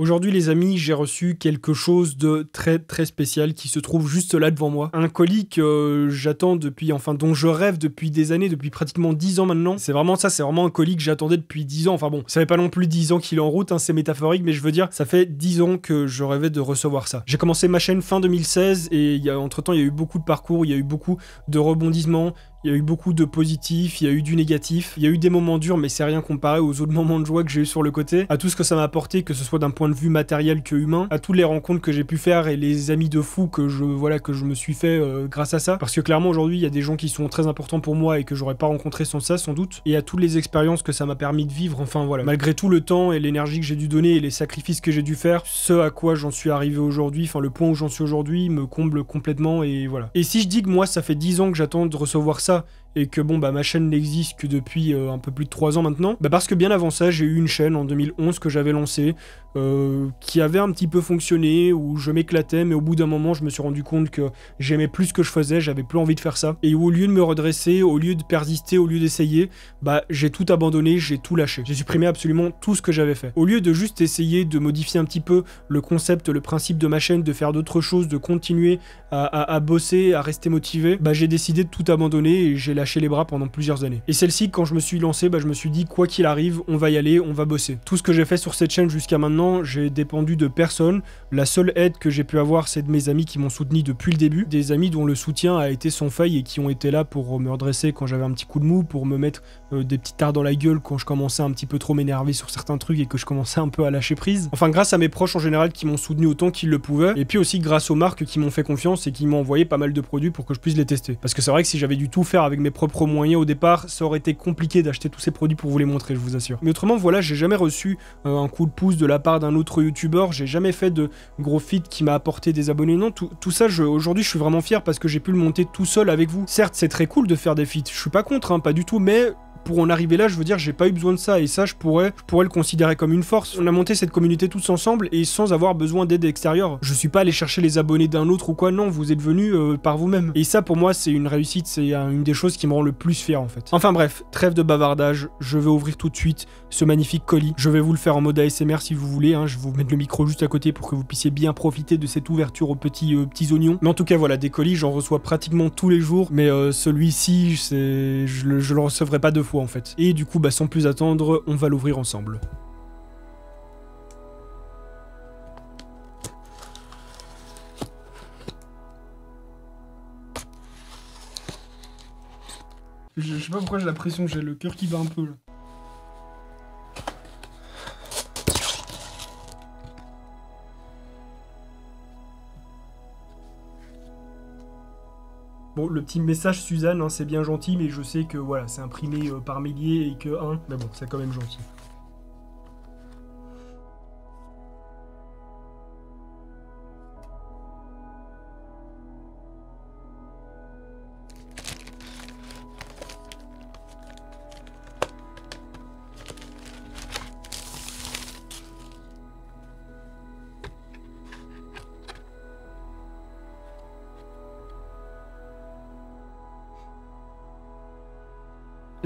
Aujourd'hui, les amis, j'ai reçu quelque chose de très très spécial qui se trouve juste là devant moi. Un colis que j'attends depuis, enfin, dont je rêve depuis des années, depuis pratiquement 10 ans maintenant. C'est vraiment ça, c'est vraiment un colis que j'attendais depuis 10 ans. Enfin bon, ça fait pas non plus 10 ans qu'il est en route, hein, c'est métaphorique, mais je veux dire, ça fait 10 ans que je rêvais de recevoir ça. J'ai commencé ma chaîne fin 2016 et entre temps, il y a eu beaucoup de parcours, il y a eu beaucoup de rebondissements, il y a eu beaucoup de positifs, il y a eu du négatif, il y a eu des moments durs, mais c'est rien comparé aux autres moments de joie que j'ai eu sur le côté, à tout ce que ça m'a apporté, que ce soit d'un point de vue matériel que humain, à toutes les rencontres que j'ai pu faire et les amis de fou que je voilà que je me suis fait euh, grâce à ça. Parce que clairement aujourd'hui il y a des gens qui sont très importants pour moi et que j'aurais pas rencontré sans ça sans doute, et à toutes les expériences que ça m'a permis de vivre. Enfin voilà, malgré tout le temps et l'énergie que j'ai dû donner et les sacrifices que j'ai dû faire, ce à quoi j'en suis arrivé aujourd'hui, enfin le point où j'en suis aujourd'hui me comble complètement et voilà. Et si je dis que moi ça fait 10 ans que j'attends de recevoir ça Wasser et que bon bah ma chaîne n'existe que depuis euh, un peu plus de 3 ans maintenant, bah parce que bien avant ça j'ai eu une chaîne en 2011 que j'avais lancée, euh, qui avait un petit peu fonctionné, où je m'éclatais, mais au bout d'un moment je me suis rendu compte que j'aimais plus ce que je faisais, j'avais plus envie de faire ça, et au lieu de me redresser, au lieu de persister, au lieu d'essayer, bah j'ai tout abandonné, j'ai tout lâché, j'ai supprimé absolument tout ce que j'avais fait. Au lieu de juste essayer de modifier un petit peu le concept, le principe de ma chaîne, de faire d'autres choses, de continuer à, à bosser, à rester motivé, bah j'ai décidé de tout abandonner et j'ai lâché les bras pendant plusieurs années. Et celle-ci, quand je me suis lancé, bah, je me suis dit, quoi qu'il arrive, on va y aller, on va bosser. Tout ce que j'ai fait sur cette chaîne jusqu'à maintenant, j'ai dépendu de personne. La seule aide que j'ai pu avoir, c'est de mes amis qui m'ont soutenu depuis le début. Des amis dont le soutien a été sans faille et qui ont été là pour me redresser quand j'avais un petit coup de mou, pour me mettre euh, des petites tares dans la gueule quand je commençais un petit peu trop m'énerver sur certains trucs et que je commençais un peu à lâcher prise. Enfin, grâce à mes proches en général qui m'ont soutenu autant qu'ils le pouvaient. Et puis aussi grâce aux marques qui m'ont fait confiance et qui m'ont envoyé pas mal de produits pour que je puisse les tester. Parce que c'est vrai que si j'avais dû tout faire avec mes propres moyens au départ, ça aurait été compliqué d'acheter tous ces produits pour vous les montrer, je vous assure. Mais autrement, voilà, j'ai jamais reçu euh, un coup de pouce de la part d'un autre youtubeur, j'ai jamais fait de gros feed qui m'a apporté des abonnés. Non, tout, ça, aujourd'hui, je suis vraiment fier parce que j'ai pu le monter tout seul avec vous. Certes, c'est très cool de faire des feats, je suis pas contre, hein, pas du tout, mais pour en arriver là, je veux dire, j'ai pas eu besoin de ça. Et ça, je pourrais, je pourrais le considérer comme une force. On a monté cette communauté tous ensemble et sans avoir besoin d'aide extérieure. Je suis pas allé chercher les abonnés d'un autre ou quoi, non, vous êtes venus euh, par vous-même. Et ça, pour moi, c'est une réussite, c'est une des choses qui me rend le plus fier en fait. Enfin bref, trêve de bavardage, je vais ouvrir tout de suite ce magnifique colis. Je vais vous le faire en mode ASMR si vous voulez. Hein. Je vais vous mettre le micro juste à côté pour que vous puissiez bien profiter de cette ouverture aux petits, euh, oignons. Mais en tout cas, voilà, des colis, j'en reçois pratiquement tous les jours. Mais euh, celui-ci, je, je le recevrai pas deux fois en fait. Et du coup, bah, sans plus attendre, on va l'ouvrir ensemble. Je, sais pas pourquoi j'ai la pression, j'ai le cœur qui bat un peu là. Le petit message Suzanne, hein, c'est bien gentil, mais je sais que voilà, c'est imprimé euh, par milliers et que un, mais bon, c'est quand même gentil.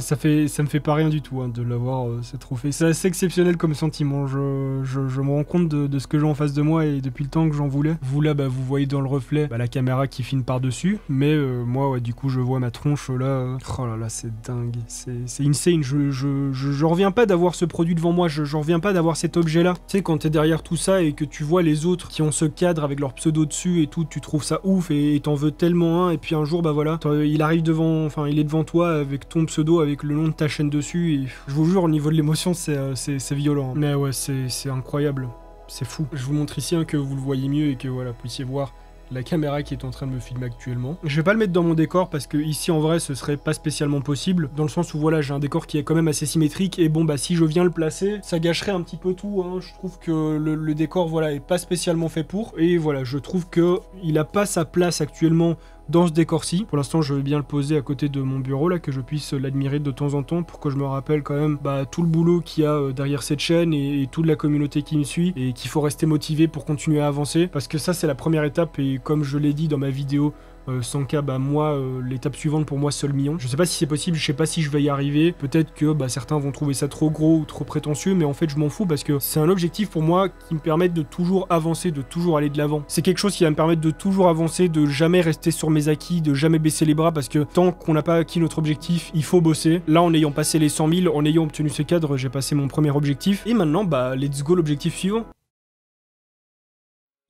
Ça, fait, me fait pas rien du tout hein, de l'avoir, euh, ce trophée. C'est assez exceptionnel comme sentiment. Je, je, me rends compte de, ce que j'ai en face de moi et depuis le temps que j'en voulais. Vous là, bah, vous voyez dans le reflet bah, la caméra qui filme par-dessus. Mais euh, moi, du coup, je vois ma tronche là. Euh, oh là là, c'est dingue. C'est insane. Je, je, je, reviens pas d'avoir ce produit devant moi. Je, reviens pas d'avoir cet objet-là. Tu sais, quand t'es derrière tout ça et que tu vois les autres qui ont ce cadre avec leur pseudo dessus et tout, tu trouves ça ouf et t'en veux tellement un. Et puis un jour, bah voilà, il arrive devant, enfin, il est devant toi avec ton pseudo, avec le nom de ta chaîne dessus. Et je vous jure, au niveau de l'émotion, c'est euh, violent. Mais ouais, c'est incroyable. C'est fou. Je vous montre ici hein, que vous le voyez mieux et que voilà, puissiez voir la caméra qui est en train de me filmer actuellement. Je vais pas le mettre dans mon décor parce que ici en vrai ce serait pas spécialement possible dans le sens où voilà j'ai un décor qui est quand même assez symétrique et bon bah si je viens le placer ça gâcherait un petit peu tout hein. je trouve que le, le, décor voilà est pas spécialement fait pour et voilà je trouve que il a pas sa place actuellement dans ce décor-ci. Pour l'instant, je vais bien le poser à côté de mon bureau, là, que je puisse l'admirer de temps en temps pour que je me rappelle quand même bah, tout le boulot qu'il y a euh, derrière cette chaîne et, toute la communauté qui me suit et qu'il faut rester motivé pour continuer à avancer. Parce que ça, c'est la première étape et comme je l'ai dit dans ma vidéo 100K, bah moi, l'étape suivante pour moi, seul million. Je sais pas si c'est possible, je sais pas si je vais y arriver. Peut-être que bah, certains vont trouver ça trop gros ou trop prétentieux, mais en fait, je m'en fous parce que c'est un objectif pour moi qui me permet de toujours avancer, de toujours aller de l'avant. C'est quelque chose qui va me permettre de toujours avancer, de jamais rester sur mes acquis, de jamais baisser les bras parce que tant qu'on n'a pas acquis notre objectif, il faut bosser. Là, en ayant passé les 100 000, en ayant obtenu ce cadre, j'ai passé mon premier objectif. Et maintenant, bah, let's go l'objectif suivant.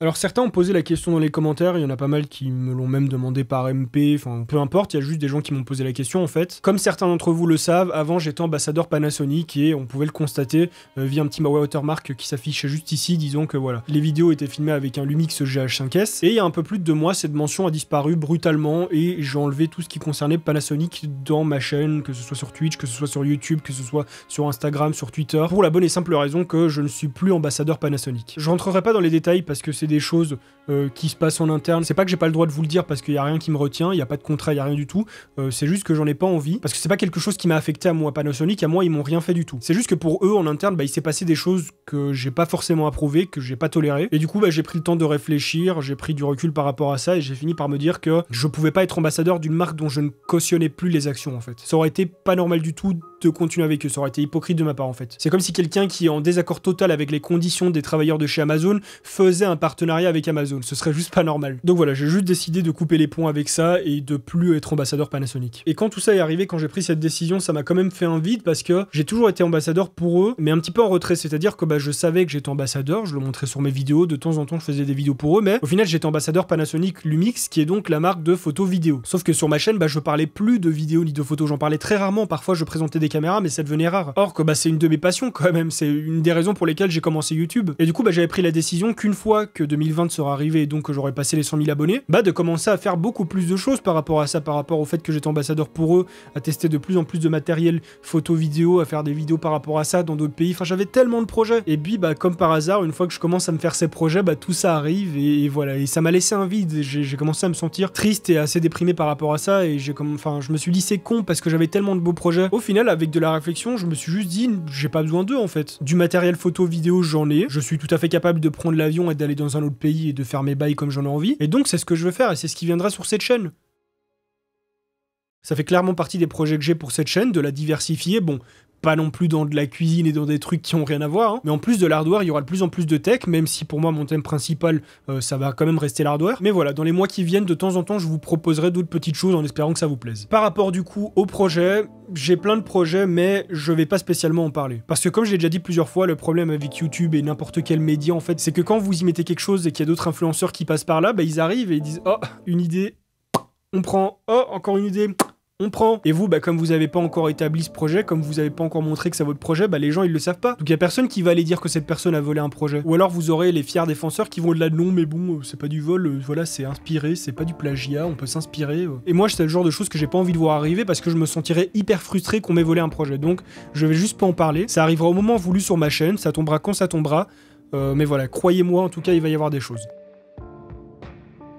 Alors certains ont posé la question dans les commentaires, il y en a pas mal qui me l'ont même demandé par MP, enfin peu importe, il y a juste des gens qui m'ont posé la question en fait. Comme certains d'entre vous le savent, avant j'étais ambassadeur Panasonic et on pouvait le constater euh, via un petit watermark qui s'affiche juste ici, disons que voilà. Les vidéos étaient filmées avec un Lumix GH5S et il y a un peu plus de deux mois cette mention a disparu brutalement et j'ai enlevé tout ce qui concernait Panasonic dans ma chaîne, que ce soit sur Twitch, que ce soit sur YouTube, que ce soit sur Instagram, sur Twitter, pour la bonne et simple raison que je ne suis plus ambassadeur Panasonic. Je rentrerai pas dans les détails parce que c'est des choses euh, qui se passent en interne. C'est pas que j'ai pas le droit de vous le dire parce qu'il y a rien qui me retient, il y a pas de contrat, il y a rien du tout. Euh, c'est juste que j'en ai pas envie parce que c'est pas quelque chose qui m'a affecté à moi Panasonic, à moi ils m'ont rien fait du tout. C'est juste que pour eux en interne, bah, il s'est passé des choses que j'ai pas forcément approuvé, que j'ai pas toléré. Et du coup, bah, j'ai pris le temps de réfléchir, j'ai pris du recul par rapport à ça et j'ai fini par me dire que je pouvais pas être ambassadeur d'une marque dont je ne cautionnais plus les actions en fait. Ça aurait été pas normal du tout de continuer avec eux, ça aurait été hypocrite de ma part en fait. C'est comme si quelqu'un qui est en désaccord total avec les conditions des travailleurs de chez Amazon faisait un partenariat avec Amazon. Ce serait juste pas normal. Donc voilà, j'ai juste décidé de couper les ponts avec ça et de plus être ambassadeur Panasonic. Et quand tout ça est arrivé, quand j'ai pris cette décision, ça m'a quand même fait un vide parce que j'ai toujours été ambassadeur pour eux, mais un petit peu en retrait. C'est-à-dire que bah, je savais que j'étais ambassadeur, je le montrais sur mes vidéos, de temps en temps je faisais des vidéos pour eux, mais au final j'étais ambassadeur Panasonic Lumix, qui est donc la marque de photos vidéo. Sauf que sur ma chaîne, bah, je parlais plus de vidéos ni de photos, j'en parlais très rarement. Parfois je présentais des caméras, mais ça devenait rare. Or que bah, c'est une de mes passions quand même, c'est une des raisons pour lesquelles j'ai commencé YouTube. Et du coup, bah, j'avais pris la décision qu'une fois que 2020 sera arrivé, donc que j'aurais passé les 100 000 abonnés, bah de commencer à faire beaucoup plus de choses par rapport à ça, par rapport au fait que j'étais ambassadeur pour eux, à tester de plus en plus de matériel photo, vidéo, à faire des vidéos par rapport à ça dans d'autres pays. Enfin, j'avais tellement de projets. Et puis, bah, comme par hasard, une fois que je commence à me faire ces projets, bah, tout ça arrive et, voilà. Et ça m'a laissé un vide. J'ai commencé à me sentir triste et assez déprimé par rapport à ça. Et j'ai comme, enfin, je me suis dit c'est con parce que j'avais tellement de beaux projets. Au final, avec de la réflexion, je me suis juste dit, j'ai pas besoin d'eux en fait. Du matériel photo, vidéo, j'en ai. Je suis tout à fait capable de prendre l'avion et d'aller un autre pays et de faire mes bails comme j'en ai envie. Et donc, c'est ce que je veux faire et c'est ce qui viendra sur cette chaîne. Ça fait clairement partie des projets que j'ai pour cette chaîne, de la diversifier. Bon, pas non plus dans de la cuisine et dans des trucs qui ont rien à voir. Hein. Mais en plus de l'hardware, il y aura de plus en plus de tech, même si pour moi mon thème principal, euh, ça va quand même rester l'hardware. Mais voilà, dans les mois qui viennent, de temps en temps, je vous proposerai d'autres petites choses en espérant que ça vous plaise. Par rapport du coup au projet, j'ai plein de projets, mais je vais pas spécialement en parler. Parce que comme je l'ai déjà dit plusieurs fois, le problème avec YouTube et n'importe quel média en fait, c'est que quand vous y mettez quelque chose et qu'il y a d'autres influenceurs qui passent par là, bah ils arrivent et ils disent oh une idée, on prend, oh encore une idée, on prend. Et vous, bah, comme vous n'avez pas encore établi ce projet, comme vous n'avez pas encore montré que c'est votre projet, bah, les gens ils le savent pas. Donc il y a personne qui va aller dire que cette personne a volé un projet. Ou alors vous aurez les fiers défenseurs qui vont de là non, mais bon, euh, c'est pas du vol, euh, voilà, c'est inspiré, c'est pas du plagiat, on peut s'inspirer. Euh. Et moi, c'est le genre de choses que j'ai pas envie de voir arriver parce que je me sentirais hyper frustré qu'on m'ait volé un projet. Donc je vais juste pas en parler. Ça arrivera au moment voulu sur ma chaîne, ça tombera quand ça tombera. mais voilà, croyez-moi, en tout cas, il va y avoir des choses.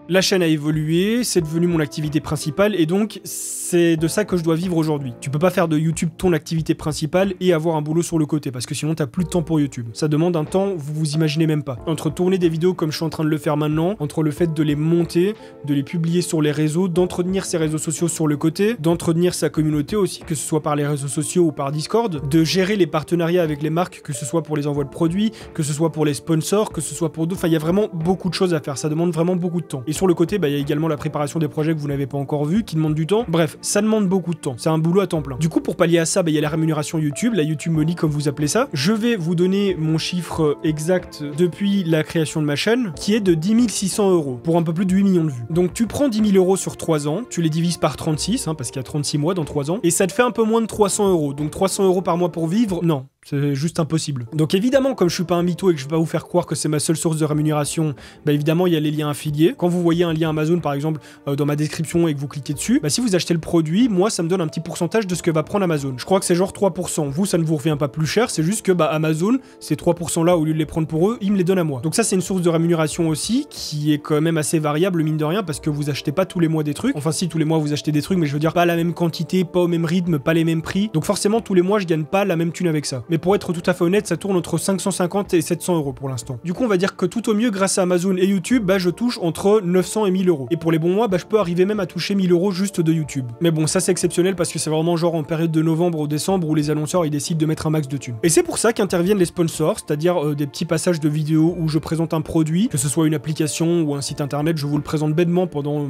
La chaîne a évolué, c'est devenu mon activité principale et donc c'est de ça que je dois vivre aujourd'hui. Tu peux pas faire de YouTube ton activité principale et avoir un boulot sur le côté parce que sinon t'as plus de temps pour YouTube. Ça demande un temps, vous vous imaginez même pas. Entre tourner des vidéos comme je suis en train de le faire maintenant, entre le fait de les monter, de les publier sur les réseaux, d'entretenir ses réseaux sociaux sur le côté, d'entretenir sa communauté aussi, que ce soit par les réseaux sociaux ou par Discord, de gérer les partenariats avec les marques, que ce soit pour les envois de produits, que ce soit pour les sponsors, que ce soit pour d'autres. Enfin, il y a vraiment beaucoup de choses à faire. Ça demande vraiment beaucoup de temps. Sur le côté, bah, il y a également la préparation des projets que vous n'avez pas encore vus, qui demandent du temps. Bref, ça demande beaucoup de temps. C'est un boulot à temps plein. Du coup, pour pallier à ça, bah, il y a la rémunération YouTube, la YouTube Money comme vous appelez ça. Je vais vous donner mon chiffre exact depuis la création de ma chaîne, qui est de 10 600 euros, pour un peu plus de 8 millions de vues. Donc tu prends 10 000 euros sur 3 ans, tu les divises par 36, hein, parce qu'il y a 36 mois dans 3 ans, et ça te fait un peu moins de 300 euros. Donc 300 euros par mois pour vivre, non, c'est juste impossible. Donc évidemment, comme je suis pas un mytho et que je vais pas vous faire croire que c'est ma seule source de rémunération, bah évidemment il y a les liens affiliés. Quand vous voyez un lien Amazon par exemple euh, dans ma description et que vous cliquez dessus, bah si vous achetez le produit, moi ça me donne un petit pourcentage de ce que va prendre Amazon. Je crois que c'est genre 3%. Vous ça ne vous revient pas plus cher, c'est juste que bah Amazon, ces 3% là au lieu de les prendre pour eux, ils me les donnent à moi. Donc ça c'est une source de rémunération aussi qui est quand même assez variable mine de rien parce que vous achetez pas tous les mois des trucs. Enfin si tous les mois vous achetez des trucs mais je veux dire pas la même quantité, pas au même rythme, pas les mêmes prix. Donc forcément tous les mois je gagne pas la même thune avec ça mais pour être tout à fait honnête, ça tourne entre 550 et 700 euros pour l'instant. Du coup, on va dire que tout au mieux, grâce à Amazon et YouTube, bah, je touche entre 900 et 1000 euros. Et pour les bons mois, bah, je peux arriver même à toucher 1000 euros juste de YouTube. Mais bon, ça c'est exceptionnel parce que c'est vraiment genre en période de novembre ou décembre où les annonceurs ils décident de mettre un max de thunes. Et c'est pour ça qu'interviennent les sponsors, c'est-à-dire euh, des petits passages de vidéos où je présente un produit, que ce soit une application ou un site internet, je vous le présente bêtement pendant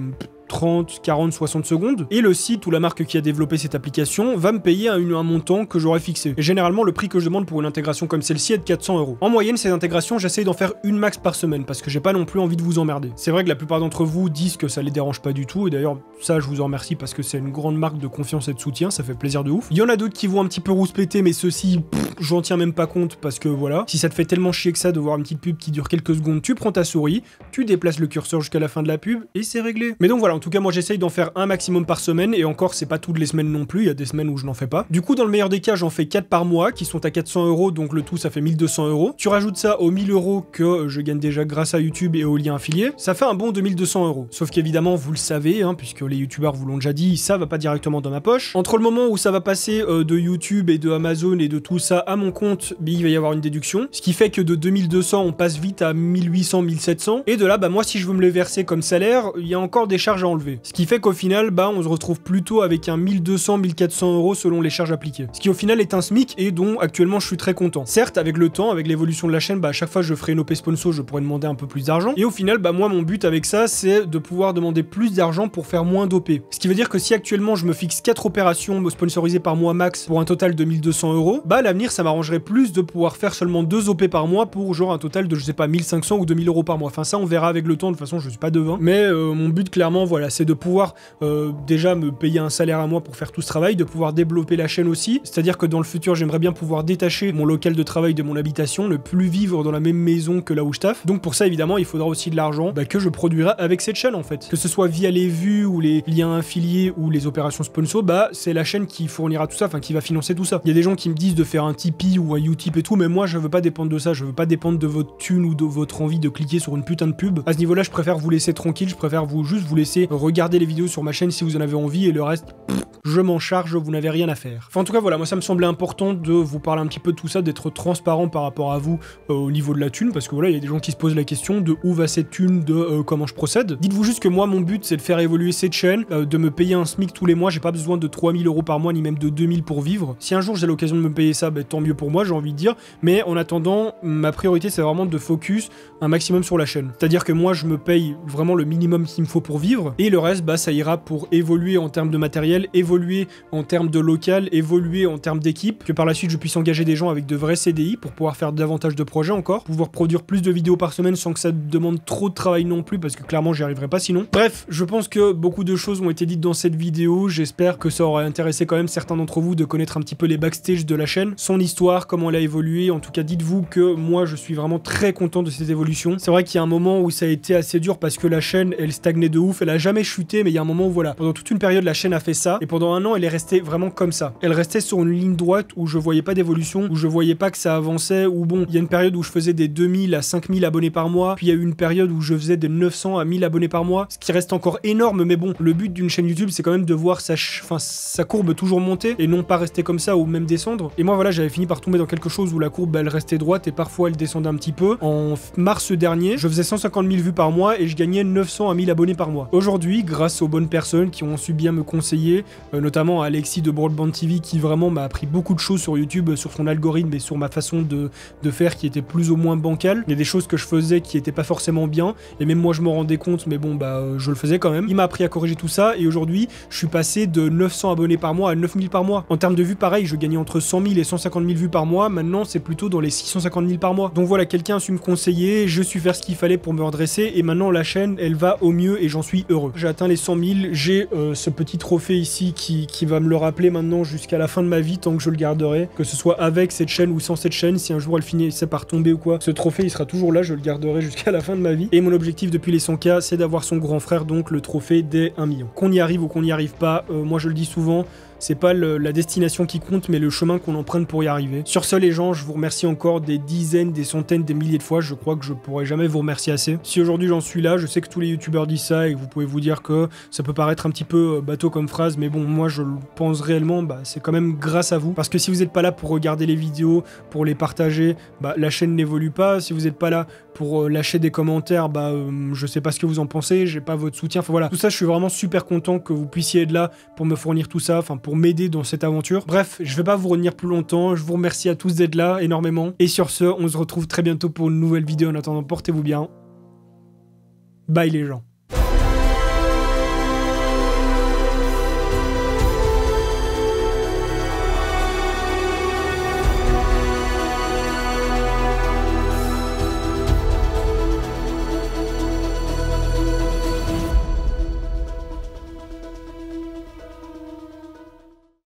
30, 40, 60 secondes. Et le site ou la marque qui a développé cette application va me payer un, montant que j'aurais fixé. Et généralement, le prix que je demande pour une intégration comme celle-ci est de 400 euros. En moyenne, ces intégrations, j'essaye d'en faire une max par semaine parce que j'ai pas non plus envie de vous emmerder. C'est vrai que la plupart d'entre vous disent que ça les dérange pas du tout. Et d'ailleurs, ça, je vous en remercie parce que c'est une grande marque de confiance et de soutien. Ça fait plaisir de ouf. Il y en a d'autres qui vont un petit peu rouspéter, mais ceux-ci, j'en tiens même pas compte parce que voilà. Si ça te fait tellement chier que ça de voir une petite pub qui dure quelques secondes, tu prends ta souris, tu déplaces le curseur jusqu'à la fin de la pub et c'est réglé. Mais donc voilà, en tout cas, moi j'essaye d'en faire un maximum par semaine, et encore, c'est pas toutes les semaines non plus, il y a des semaines où je n'en fais pas. Du coup, dans le meilleur des cas, j'en fais 4 par mois, qui sont à 400 euros, donc le tout, ça fait 1200 euros. Tu rajoutes ça aux 1000 euros que je gagne déjà grâce à YouTube et aux liens affiliés, ça fait un bon 2200 euros. Sauf qu'évidemment, vous le savez, hein, puisque les youtubeurs vous l'ont déjà dit, ça va pas directement dans ma poche. Entre le moment où ça va passer euh, de YouTube et de Amazon et de tout ça à mon compte, il va y avoir une déduction, ce qui fait que de 2200, on passe vite à 1800, 1700, et de là, bah moi, si je veux me les verser comme salaire, il y a encore des charges à enlever. Ce qui fait qu'au final, bah, on se retrouve plutôt avec un 1200-1400 euros selon les charges appliquées. Ce qui au final est un SMIC et dont actuellement je suis très content. Certes, avec le temps, avec l'évolution de la chaîne, bah, à chaque fois je ferai une OP sponsor, je pourrais demander un peu plus d'argent. Et au final, bah, moi, mon but avec ça, c'est de pouvoir demander plus d'argent pour faire moins d'OP. Ce qui veut dire que si actuellement je me fixe 4 opérations sponsorisées par mois max pour un total de 1200 euros, bah, à l'avenir, ça m'arrangerait plus de pouvoir faire seulement 2 OP par mois pour genre un total de, je sais pas, 1500 ou 2000 euros par mois. Enfin, ça, on verra avec le temps. De toute façon, je suis pas devin. Mais euh, mon but, clairement, voilà, c'est de pouvoir euh, déjà me payer un salaire à moi pour faire tout ce travail, de pouvoir développer la chaîne aussi. C'est-à-dire que dans le futur, j'aimerais bien pouvoir détacher mon local de travail de mon habitation, ne plus vivre dans la même maison que là où je taffe. Donc pour ça, évidemment, il faudra aussi de l'argent bah, que je produirai avec cette chaîne en fait. Que ce soit via les vues ou les liens affiliés ou les opérations sponsor, bah c'est la chaîne qui fournira tout ça, enfin qui va financer tout ça. Il y a des gens qui me disent de faire un Tipeee ou un Utip et tout, mais moi je veux pas dépendre de ça, je veux pas dépendre de votre thune ou de votre envie de cliquer sur une putain de pub. À ce niveau-là, je préfère vous laisser tranquille, je préfère vous juste vous laisser regarder les vidéos sur ma chaîne si vous en avez envie et le reste, je m'en charge, vous n'avez rien à faire. Enfin, en tout cas, voilà, moi ça me semblait important de vous parler un petit peu de tout ça, d'être transparent par rapport à vous euh, au niveau de la thune, parce que voilà, il y a des gens qui se posent la question de où va cette thune, de euh, comment je procède. Dites-vous juste que moi, mon but, c'est de faire évoluer cette chaîne, euh, de me payer un SMIC tous les mois, j'ai pas besoin de 3000 euros par mois, ni même de 2000 pour vivre. Si un jour j'ai l'occasion de me payer ça, bah, tant mieux pour moi, j'ai envie de dire, mais en attendant, ma priorité, c'est vraiment de focus un maximum sur la chaîne. C'est-à-dire que moi, je me paye vraiment le minimum qu'il me faut pour vivre, et le reste, bah, ça ira pour évoluer en termes de matériel, évoluer en termes de local, évoluer en termes d'équipe, que par la suite je puisse engager des gens avec de vrais CDI pour pouvoir faire davantage de projets encore, pouvoir produire plus de vidéos par semaine sans que ça demande trop de travail non plus parce que clairement j'y arriverai pas sinon. Bref, je pense que beaucoup de choses ont été dites dans cette vidéo, j'espère que ça aura intéressé quand même certains d'entre vous de connaître un petit peu les backstage de la chaîne, son histoire, comment elle a évolué, en tout cas dites-vous que moi je suis vraiment très content de cette évolution. C'est vrai qu'il y a un moment où ça a été assez dur parce que la chaîne elle stagnait de ouf, jamais chuté mais il y a un moment où voilà, pendant toute une période la chaîne a fait ça et pendant un an elle est restée vraiment comme ça. Elle restait sur une ligne droite où je voyais pas d'évolution, où je voyais pas que ça avançait, où bon, il y a une période où je faisais des 2000 à 5000 abonnés par mois, puis il y a eu une période où je faisais des 900 à 1000 abonnés par mois, ce qui reste encore énorme, mais bon, le but d'une chaîne YouTube, c'est quand même de voir sa, enfin, sa courbe toujours monter et non pas rester comme ça ou même descendre. Et moi, voilà, j'avais fini par tomber dans quelque chose où la courbe, elle restait droite et parfois elle descendait un petit peu. En mars dernier, je faisais 150 000 vues par mois et je gagnais 900 à 1000 abonnés par mois. Aujourd'hui, grâce aux bonnes personnes qui ont su bien me conseiller, euh, notamment Alexis de Broadband TV qui vraiment m'a appris beaucoup de choses sur YouTube, sur son algorithme et sur ma façon de, faire qui était plus ou moins bancale. Il y a des choses que je faisais qui étaient pas forcément bien et même moi je m'en rendais compte mais bon bah je le faisais quand même. Il m'a appris à corriger tout ça et aujourd'hui je suis passé de 900 abonnés par mois à 9000 par mois. En termes de vues pareil je gagnais entre 100 000 et 150 000 vues par mois. Maintenant c'est plutôt dans les 650 000 par mois. Donc voilà quelqu'un a su me conseiller, je suis faire ce qu'il fallait pour me redresser et maintenant la chaîne elle va au mieux et j'en suis heureux. J'ai atteint les 100 000, j'ai euh, ce petit trophée ici qui, va me le rappeler maintenant jusqu'à la fin de ma vie tant que je le garderai, que ce soit avec cette chaîne ou sans cette chaîne, si un jour elle finissait par tomber ou quoi, ce trophée il sera toujours là, je le garderai jusqu'à la fin de ma vie. Et mon objectif depuis les 100K, c'est d'avoir son grand frère, donc le trophée des 1 million. Qu'on y arrive ou qu'on n'y arrive pas, euh, moi je le dis souvent, C'est pas la destination qui compte, mais le chemin qu'on emprunte pour y arriver. Sur ce, les gens, je vous remercie encore des dizaines, des centaines, des milliers de fois. Je crois que je pourrais jamais vous remercier assez. Si aujourd'hui j'en suis là, je sais que tous les youtubeurs disent ça et que vous pouvez vous dire que ça peut paraître un petit peu euh, bateau comme phrase, mais bon, moi je le pense réellement, bah, c'est quand même grâce à vous. Parce que si vous n'êtes pas là pour regarder les vidéos, pour les partager, bah, la chaîne n'évolue pas. Si vous n'êtes pas là pour euh, lâcher des commentaires, bah, euh, je sais pas ce que vous en pensez, j'ai pas votre soutien. Enfin voilà, tout ça, je suis vraiment super content que vous puissiez être là pour me fournir tout ça, enfin pour m'aider dans cette aventure. Bref, je vais pas vous retenir plus longtemps. Je vous remercie à tous d'être là énormément. Et sur ce, on se retrouve très bientôt pour une nouvelle vidéo. En attendant, portez-vous bien. Bye les gens.